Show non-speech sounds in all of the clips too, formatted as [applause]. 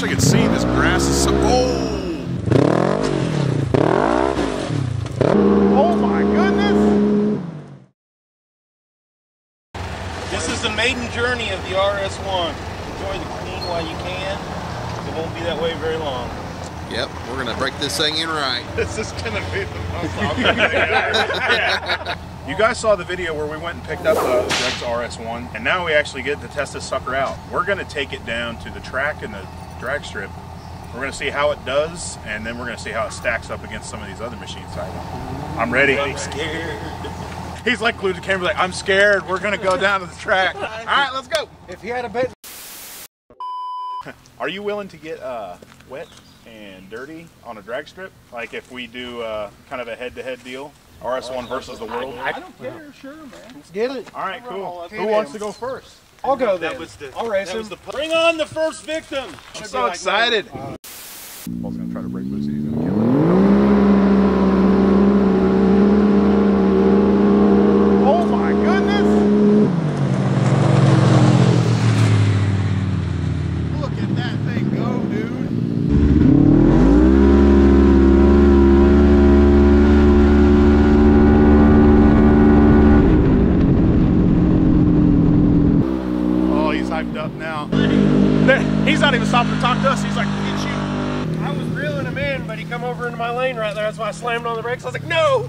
wish I could see this grass is so. Oh! Oh my goodness! This is the maiden journey of the RS1. Enjoy the clean while you can. It won't be that way very long. Yep, we're gonna break this thing in right. [laughs] This is gonna be the most [laughs] awkward thing ever. You guys saw the video where we went and picked up the Greg's RS1, and now we actually get to test this sucker out. We're gonna take it down to the track and the drag strip. We're gonna see how it does, and then we're gonna see how it stacks up against some of these other machines. I'm ready. I'm scared. He's like glued to the camera, like, I'm scared. We're gonna go down to the track. [laughs] All right, let's go. If he had a bit, [laughs] Are you willing to get uh, wet and dirty on a drag strip? Like if we do uh, kind of a head-to-head deal, RS1 versus the world. I don't care, sure, man. let's get it. All right, cool. Who wants to go first? I'll go then. That was the. I'll race that was him. the. Bring on the first victim. I'm so excited. Uh, Paul's gonna try to break loose. He's gonna kill it. Oh my goodness! Look at that thing go, dude. Oh, he's hyped up now. He's not even stopping to talk to us. He's like, get you. I was reeling him in, but he come over into my lane right there. That's why I slammed on the brakes. I was like, no!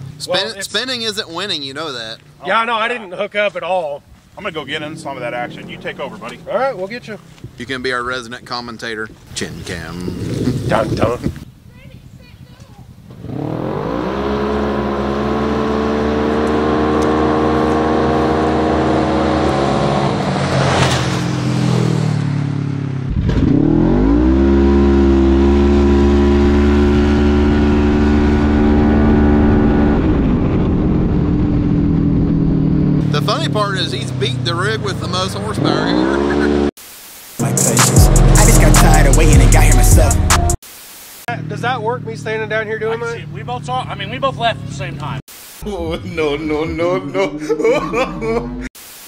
Spin, Well, it's- spinning isn't winning, you know that. Yeah, no, I didn't hook up at all. I'm gonna go get in some of that action. You take over, buddy. All right, we'll get you. You can be our resident commentator. Chin cam. Dun dun. That work, me standing down here doing that? We both saw. I mean, we both left at the same time. Oh, no, no, no, no.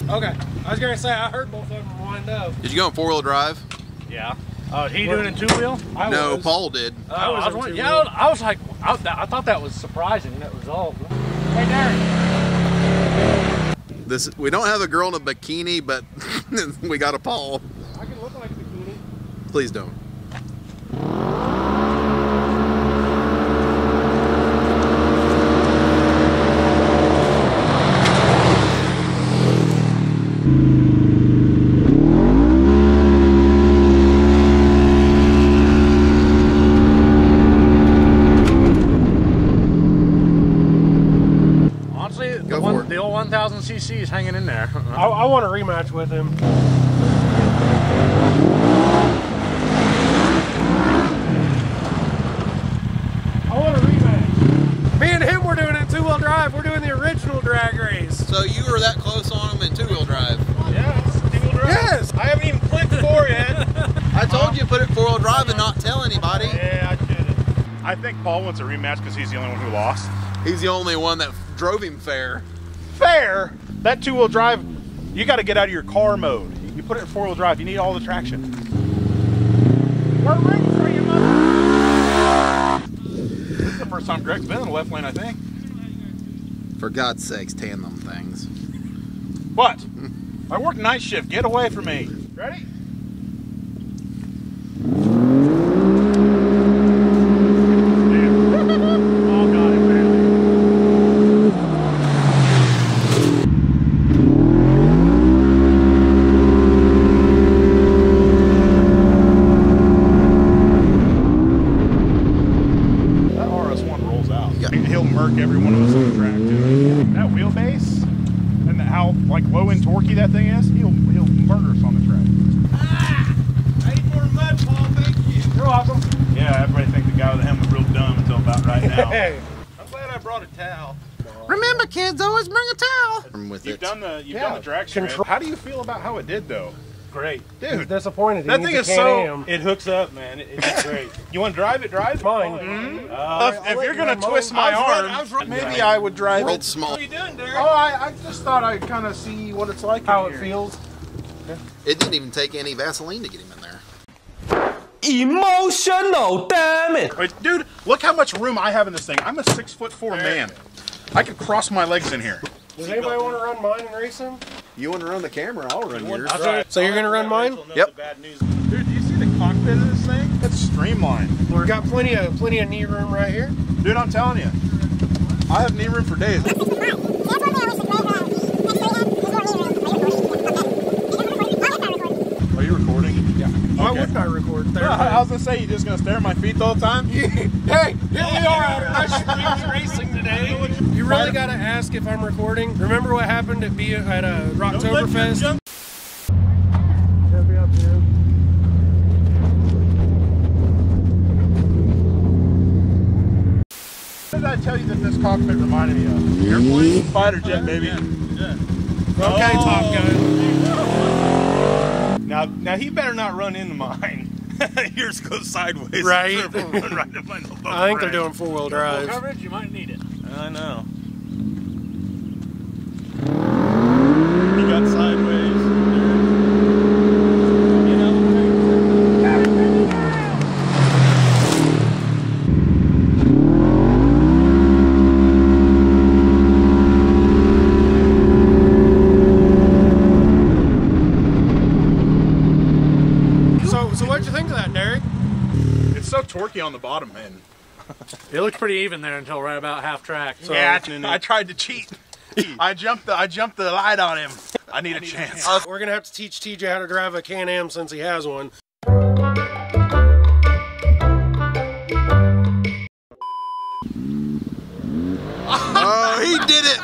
Okay. I was going to say, I heard both of them wind up. Did you go in four wheel drive? Yeah. Uh, he doing it two wheel? I no, was. Paul did. I was, I was in wondering- yeah. I was like, I, I thought that was surprising. That was all. Hey, Darren. This we don't have a girl in a bikini, but [laughs] we got a Paul. I can look like a bikini. Please don't. Honestly, Go the, for one, it. the old 1000 cc is hanging in there. I, I want a rematch with him. I want a rematch. Me and him were doing it two wheel drive. We're doing the original drag race. So you were that close on him in two wheel drive. Yes. Two-wheel drive. Yes. I haven't even clicked four yet. [laughs] I told you to put it four wheel drive and not tell anybody. yeah, I did it. I think Paul wants a rematch because he's the only one who lost. He's the only one that drove him fair. Fair. That two-wheel drive, you got to get out of your car mode. You put it in four-wheel drive. You need all the traction. We're ready for you, mother. This is the first time Greg's been in the left lane, I think. For God's sakes, tan them things. What? [laughs] I work night shift. Get away from me. Ready? oh, God, it barely. That RS1 rolls out. Yeah. He'll murk every one of us on the track too. That wheelbase and how like low and torquey that thing is, he'll he'll murder us on the track. Ready for mud, Paul. Thank you. You're welcome. Yeah, everybody thinks the guy with the helmet's real dumb until about right now. Hey. I'm glad I brought a towel. Remember, kids, always bring a towel. I'm with You've it. done the you've Yeah, done the drag strip. control- How do you feel about how it did though? Great. He's Dude, disappointed. He that thing is so- Can-Am. It hooks up, man. It, it's [laughs] great. you want to drive it? Drive Mine. Uh, if, if you're gonna twist my arm, maybe I would drive it. small. What are you doing, Darren? Oh, I, I just thought I'd kind of see what it's like. How in it here. feels. It didn't even take any Vaseline to get him in there. Emotional, damn it! Wait, dude, look how much room I have in this thing. I'm a six foot four man. I could cross my legs in here. Does anybody want to run mine and race them? You want to run the camera? I'll run yours. So you're gonna run mine? Yep. Dude, do you see the cockpit of this thing? It's streamlined. We've got plenty of plenty of knee room right here. Dude, I'm telling you. I have knee room for days. Are you recording? Yeah. Why Okay. wouldn't I record there? [laughs] I was gonna say, you just gonna stare at my feet the whole time? [laughs] hey, here we are at Nice Springs Racing today. [laughs] You really got to ask if I'm recording. Remember what happened at be at uh, Rocktoberfest? Heavy up here. What did I tell you that this cockpit reminded me of? Airplane? Fighter jet, baby. Okay, Top Gun. Now, now he better not run into mine. [laughs] Yours goes sideways. Right. [laughs] Right into my notebook I think they're doing four wheel drive. Coverage, you might need it. I know. He got sideways. You know. So, so what'd you think of that, Derek? It's so torquey on the bottom end. It looked pretty even there until right about half track. So yeah, I, I tried to cheat. I jumped the I jumped the light on him. I need a chance. We're gonna have to teach TJ how to drive a Can-Am since he has one. Oh, he did it!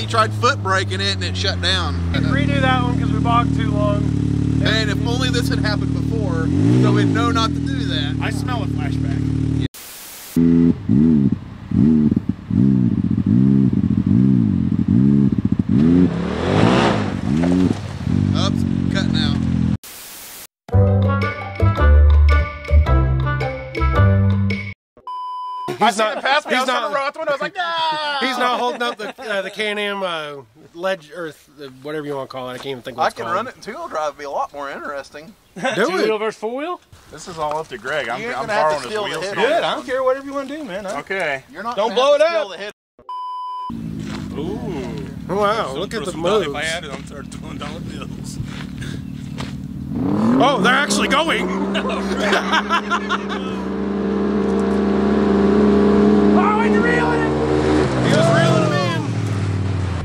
He tried foot braking it and it shut down. Redo that one because we bogged too long. Man, if only this had happened before, so we'd know not to do that. I smell a flashback. Oops, uh, the Can-Am uh, ledge or whatever you want to call it. I can't even think what I it's can called. run it in two-wheel drive. It'd be a lot more interesting. [laughs] Do two it. wheel versus four wheel? This is all up to Greg. I'm, I'm gonna have to borrowing his steal the wheels. hit here. Good. I don't care. Whatever you want to do, man. I- Okay. You're not Don't blow it up. the. Ooh. Wow, look at the moves. If I had it, I'm start doing dollar bills. Oh, they're actually going. [laughs] [laughs] Oh, he's reeling it! He was reeling them in.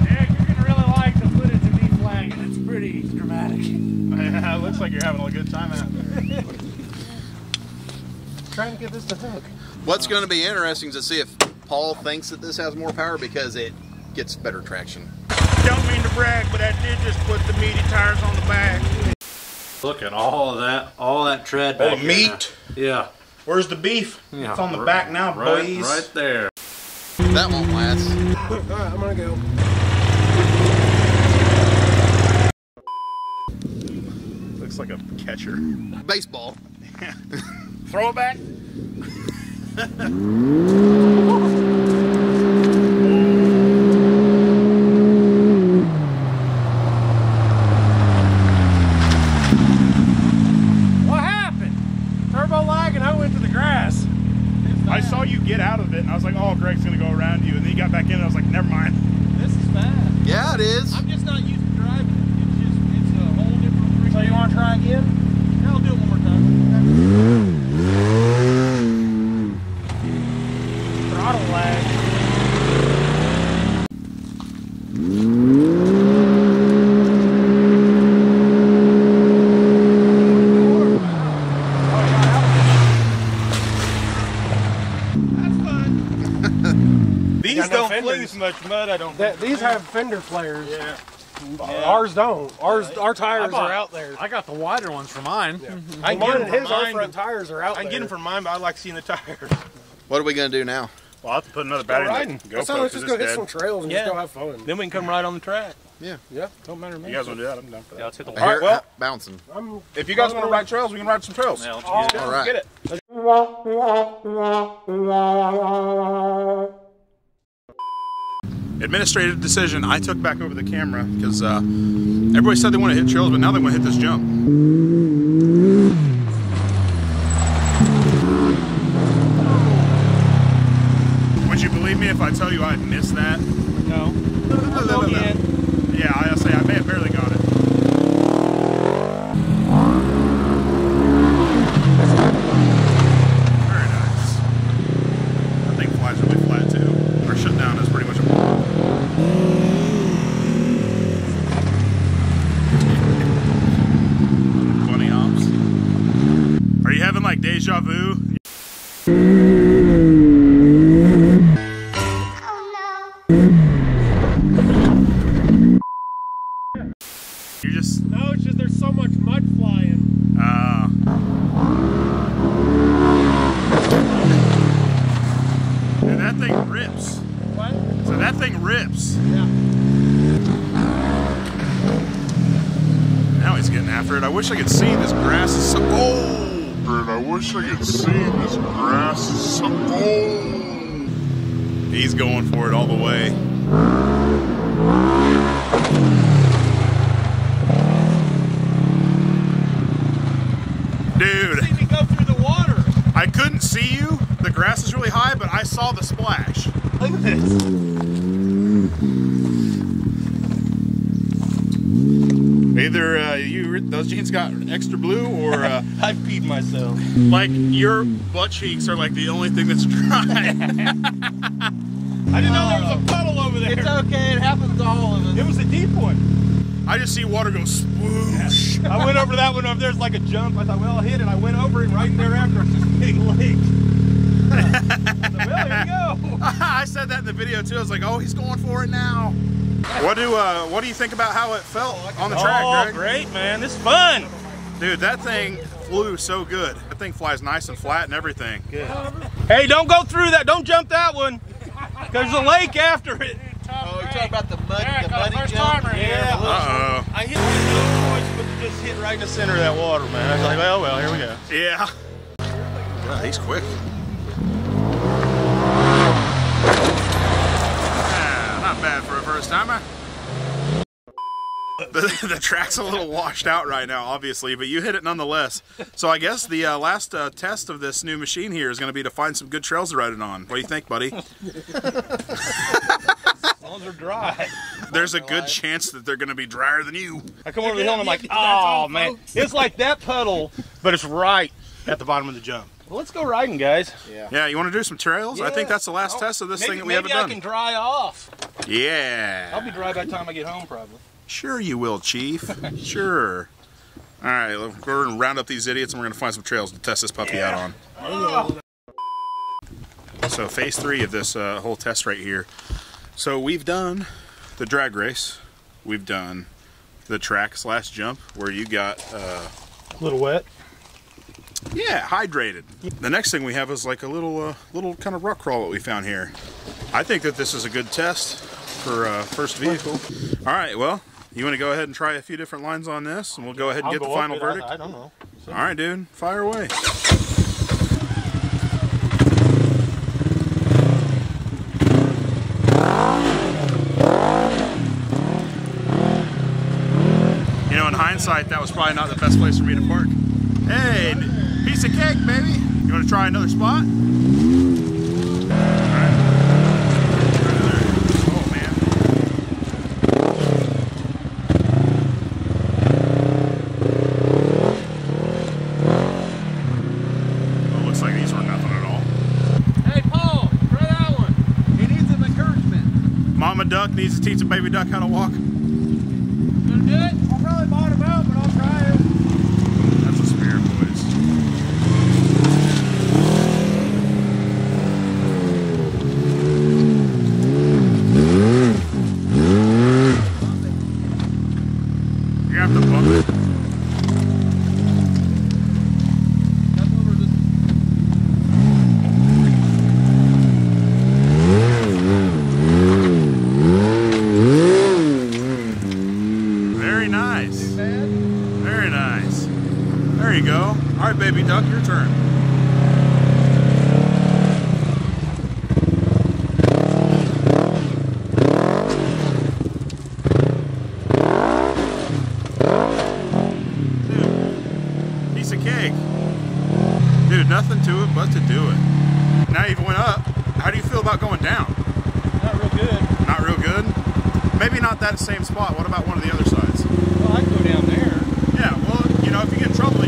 Derek, you're gonna really like the footage of me flagging. It's pretty dramatic. Yeah, it looks like you're having a good time out there. [laughs] Trying to get this to hook. What's going to be interesting is to see if Paul thinks that this has more power because it gets better traction. Don't mean to brag, but I did just put the meaty tires on the back. Look at all of that, all that tread Oh, back here meat. now. Yeah. Where's the beef? yeah. It's on the right- back now, right, boys. Right there. That won't last. [laughs] All right, I'm gonna go. Looks like a catcher. Baseball. [laughs] Throw it back. What happened? Turbo lag and I went to the grass. I saw you get out of it, and I was like, "Oh, Greg's gonna go around you," and then you got back in, and I was like, "Never mind." This is bad. Yeah, it is. I'm just not used to driving. It's just, it's a whole different. So you want to try again? Yeah, I'll do it one more time. Throttle lag. [laughs] These don't fenders. lose much mud. I don't. That, these have fender flares. Yeah. Ours don't. Ours, our tires bought- are out there. I got the wider ones for mine. Mm-hmm. I can Mine and them for his, our mine. front tires are out I can get them for mine, but I like seeing the tires. What are we going to do now? Well, I'll have to put another battery riding. in the Let's, GoPro let's just go hit dead. some trails and Yeah. just go have fun. Then we can come right on the track. Yeah. Yeah. Don't matter to me. You guys want to do that? I'm down for that. Yeah, let's hit the Here, right, well- bouncing. I'm, If you guys want to ride trails, we can ride some trails. Yeah, let's get it. All right. Get it. Administrative decision. I took back over the camera because uh, everybody said they want to hit trails, but now they want to hit this jump. You just No, it's just there's so much mud flying. uh Dude, that thing rips. What? So that thing rips. Yeah. Now he's getting after it. I wish I could see this grass is so oh And I wish I could see this grass is so old. he's going for it all the way. Dude, See me go through the water. I couldn't see you. The grass is really high, but I saw the splash. Look at this. Either uh, you those jeans got extra blue, or uh, [laughs] I peed myself. like your butt cheeks are like the only thing that's dry. [laughs] I didn't know there was a puddle over there. It's okay. It happens to all of us. It was a deep one. I just see water go sploosh. [laughs] I went over that one over there's like a jump. I thought, well, I'll hit it. I went over it right thereafter. It's this big lake. I said, well, here you go. [laughs] I said that in the video too. I was like, oh, he's going for it now. What do uh, what do you think about how it felt on the track, oh, Greg? great, man. This is fun. Dude, that thing flew so good. That thing flies nice and flat and everything. Good. Hey, don't go through that. Don't jump that one. There's a lake after it. Oh, you're talking about the mud, Eric, the muddy first jump? timer here. Yeah. Uh oh. I hit my nose, but just hit right in the center of that water, man. I was like, well, well, here we go. oh. Yeah. God, he's quick. Ah, not bad for a first timer. [laughs] The, the track's a little washed out right now, obviously, but you hit it nonetheless. So I guess the uh, last uh, test of this new machine here is going to be to find some good trails to ride it on. What do you think, buddy? [laughs] As long as they're dry. [laughs] There's a good chance that they're going to be drier than you. I come over the hill and I'm like, oh, man. It's like that puddle, but it's right at the bottom of the jump. Well, let's go riding, guys. Yeah, Yeah, you want to do some trails? I think that's the last Oh, test of this maybe, thing that we maybe haven't I done. can dry off. Yeah. I'll be dry by the time I get home, probably. Sure you will, Chief. [laughs] sure. All right, we're gonna round up these idiots and we're gonna find some trails to test this puppy out on. So phase three of this uh, whole test right here. So we've done the drag race. We've done the track slash jump where you got uh, A little wet. yeah hydrated. The next thing we have is like a little uh, little kind of rock crawl that we found here. I think that this is a good test for uh, first vehicle. All right, well. You want to go ahead and try a few different lines on this, and we'll go ahead and I'll get the final it. I- verdict. I don't know. All right, dude, fire away. You that was probably not the best place for me to park. Hey, piece of cake, baby. You want to try another spot? All right. Right there. Oh, man. Looks like these were nothing at all. Hey, Paul, try that one. He needs some encouragement. Mama duck needs to teach a baby duck how to walk. to it but to do it. Now you've went up. How do you feel about going down? Not real good. Not real good? Maybe not that same spot. What about one of the other sides? Well, I'd go down there. Yeah, well, you know, if you get in trouble,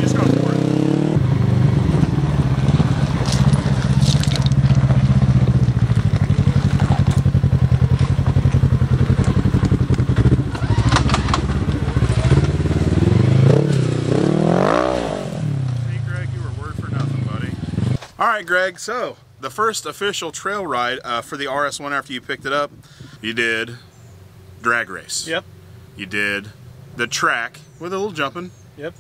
All right, Greg. So the first official trail ride uh, for the RS1 after you picked it up, you did drag race. Yep. You did the track with a little jumping, Yep.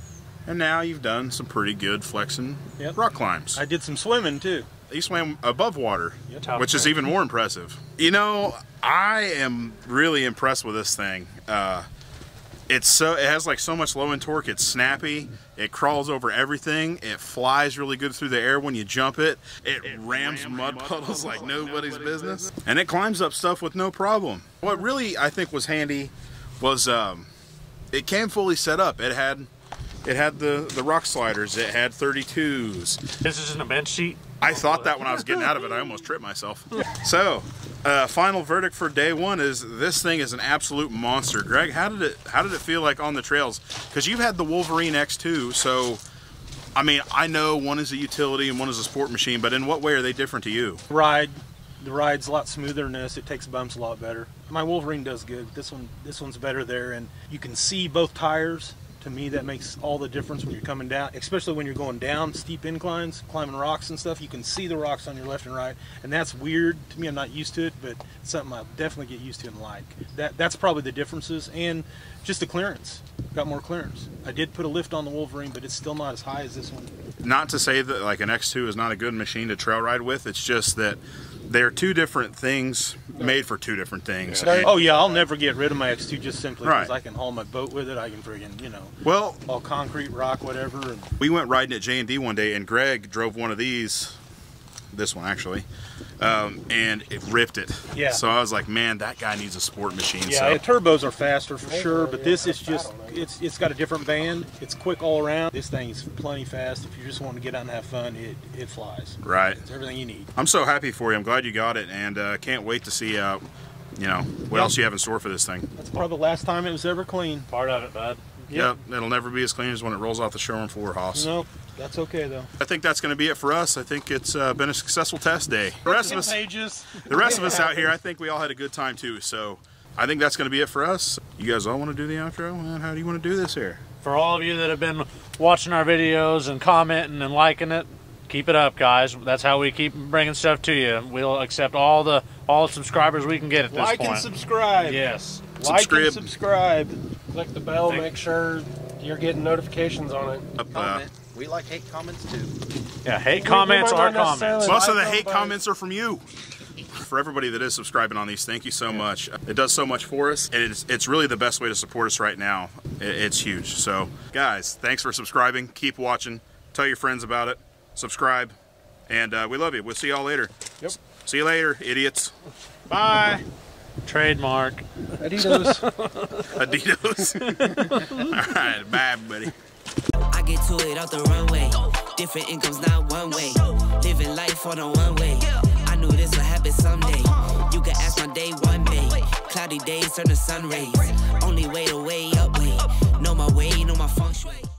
and now you've done some pretty good flexing Yep. rock climbs. I did some swimming too. You swam above water, Yep. which is even more impressive. You know, I am really impressed with this thing. Uh, it's so it has like so much low end torque. It's snappy. It crawls over everything. It flies really good through the air when you jump it. It, rams, mud puddles [laughs] like nobody's business, and it climbs up stuff with no problem. What really I think was handy was um, it came fully set up. It had it had the the rock sliders. It had 32s. This isn't a bench seat. I thought that when I was getting out of it, I almost tripped myself. [laughs] So, uh, final verdict for day one is this thing is an absolute monster. Greg, how did it how did it feel like on the trails? Because you've had the Wolverine X2, so I mean, I know one is a utility and one is a sport machine, but in what way are they different to you? Ride, the ride's a lot smoother than this. It takes bumps a lot better. My Wolverine does good. This one, this one's better there, and you can see both tires. To me, that makes all the difference when you're coming down, especially when you're going down steep inclines, climbing rocks and stuff. You can see the rocks on your left and right, and that's weird to me. I'm not used to it, but it's something I'll definitely get used to and like. That that's probably the differences, and just the clearance. Got more clearance. I did put a lift on the Wolverine, but it's still not as high as this one. Not to say that like an X2 is not a good machine to trail ride with. It's just that they're two different things made for two different things. And- Oh yeah, I'll never get rid of my X2 just simply because Right. I can haul my boat with it. I can friggin' you know well, all concrete, rock, whatever. And we went riding at J and D one day, and Greg drove one of these, this one actually, um, and it ripped it. Yeah. So I was like, man, that guy needs a sport machine. yeah, so. the turbos are faster for sure, but this is just it's it's got a different band. It's quick all around. This thing is plenty fast. If you just want to get out and have fun, it it flies. right. It's everything you need. I'm so happy for you. I'm glad you got it, and uh, can't wait to see, uh, you know, what Yep. else you have in store for this thing. That's probably the last time it was ever clean. Part of it, bud. Yep. It'll never be as clean as when it rolls off the showroom floor, Hoss. Nope, that's okay though. I think that's going to be it for us. I think it's uh, been a successful test day. The rest of us, pages. the rest of [laughs] us out here, I think we all had a good time too. So I think that's going to be it for us. You guys all want to do the outro? And how do you want to do this here? For all of you that have been watching our videos and commenting and liking it, keep it up, guys. That's how we keep bringing stuff to you. We'll accept all the all the subscribers we can get at this Like point. and subscribe. yes. Subscribe. Like and subscribe. Click the bell, make sure you're getting notifications on it. Up, uh, Comment. We like hate comments too. Yeah, hate We- comments are comments. Most of the hate them, comments are from you. For everybody that is subscribing on these, thank you so much. It does so much for us, and it's, it's really the best way to support us right now. It- it's huge. So, guys, thanks for subscribing. Keep watching. Tell your friends about it. Subscribe. And uh, we love you. We'll see y'all later. Yep. See you later, idiots. Bye. Trademark. Adidas. [laughs] Adios. [laughs] All right. Bye, buddy get to it out the runway. Different incomes, not one way. Living life on a one way. I knew this would happen someday. You can ask my day one day. Cloudy days turn to sun rays. Only way to way up way. Know my way, know my feng shui.